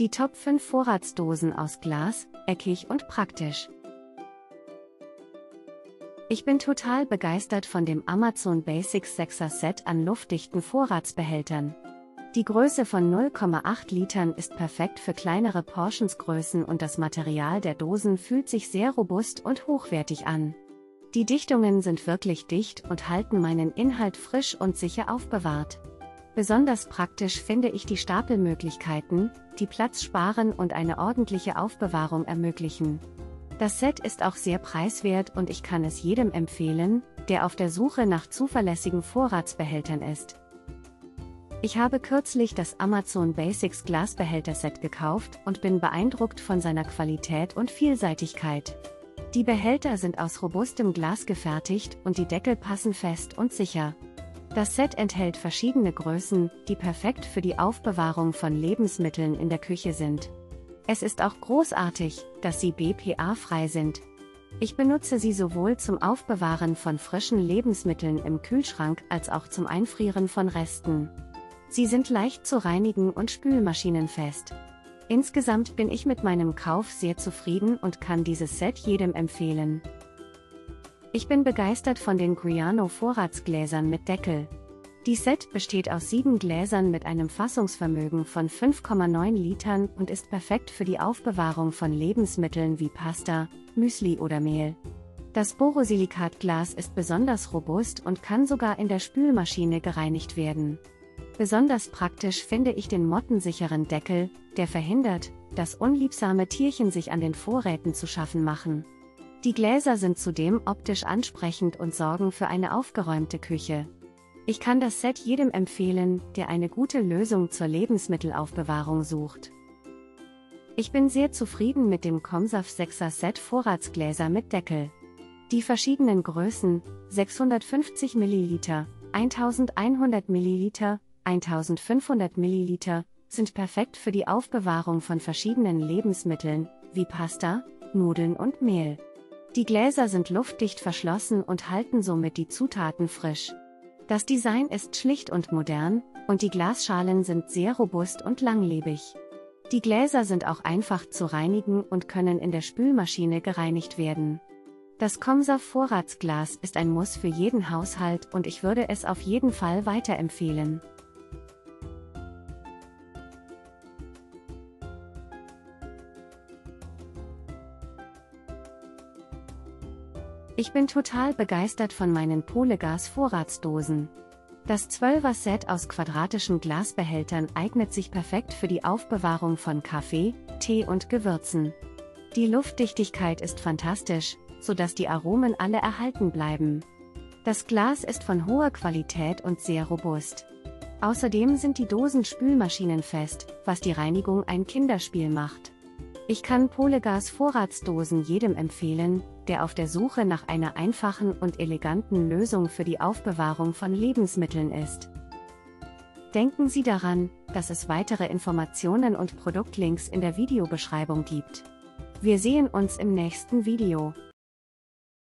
Die Top 5 Vorratsdosen aus Glas, eckig und praktisch. Ich bin total begeistert von dem Amazon Basics 6er Set an luftdichten Vorratsbehältern. Die Größe von 0,8 Litern ist perfekt für kleinere Portionsgrößen und das Material der Dosen fühlt sich sehr robust und hochwertig an. Die Dichtungen sind wirklich dicht und halten meinen Inhalt frisch und sicher aufbewahrt. Besonders praktisch finde ich die Stapelmöglichkeiten, die Platz sparen und eine ordentliche Aufbewahrung ermöglichen. Das Set ist auch sehr preiswert und ich kann es jedem empfehlen, der auf der Suche nach zuverlässigen Vorratsbehältern ist. Ich habe kürzlich das Amazon Basics Glasbehälterset gekauft und bin beeindruckt von seiner Qualität und Vielseitigkeit. Die Behälter sind aus robustem Glas gefertigt und die Deckel passen fest und sicher. Das Set enthält verschiedene Größen, die perfekt für die Aufbewahrung von Lebensmitteln in der Küche sind. Es ist auch großartig, dass sie BPA-frei sind. Ich benutze sie sowohl zum Aufbewahren von frischen Lebensmitteln im Kühlschrank als auch zum Einfrieren von Resten. Sie sind leicht zu reinigen und spülmaschinenfest. Insgesamt bin ich mit meinem Kauf sehr zufrieden und kann dieses Set jedem empfehlen. Ich bin begeistert von den Griano Vorratsgläsern mit Deckel. Die Set besteht aus sieben Gläsern mit einem Fassungsvermögen von 5,9 Litern und ist perfekt für die Aufbewahrung von Lebensmitteln wie Pasta, Müsli oder Mehl. Das Borosilikatglas ist besonders robust und kann sogar in der Spülmaschine gereinigt werden. Besonders praktisch finde ich den mottensicheren Deckel, der verhindert, dass unliebsame Tierchen sich an den Vorräten zu schaffen machen. Die Gläser sind zudem optisch ansprechend und sorgen für eine aufgeräumte Küche. Ich kann das Set jedem empfehlen, der eine gute Lösung zur Lebensmittelaufbewahrung sucht. Ich bin sehr zufrieden mit dem Comsaf 6er Set Vorratsgläser mit Deckel. Die verschiedenen Größen 650 ml, 1100 ml 1500 ml, sind perfekt für die Aufbewahrung von verschiedenen Lebensmitteln, wie Pasta, Nudeln und Mehl. Die Gläser sind luftdicht verschlossen und halten somit die Zutaten frisch. Das Design ist schlicht und modern, und die Glasschalen sind sehr robust und langlebig. Die Gläser sind auch einfach zu reinigen und können in der Spülmaschine gereinigt werden. Das Comsa Vorratsglas ist ein Muss für jeden Haushalt und ich würde es auf jeden Fall weiterempfehlen. Ich bin total begeistert von meinen Polegas-Vorratsdosen. Das 12er-Set aus quadratischen Glasbehältern eignet sich perfekt für die Aufbewahrung von Kaffee, Tee und Gewürzen. Die Luftdichtigkeit ist fantastisch, sodass die Aromen alle erhalten bleiben. Das Glas ist von hoher Qualität und sehr robust. Außerdem sind die Dosen spülmaschinenfest, was die Reinigung ein Kinderspiel macht. Ich kann Polegas Vorratsdosen jedem empfehlen, der auf der Suche nach einer einfachen und eleganten Lösung für die Aufbewahrung von Lebensmitteln ist. Denken Sie daran, dass es weitere Informationen und Produktlinks in der Videobeschreibung gibt. Wir sehen uns im nächsten Video.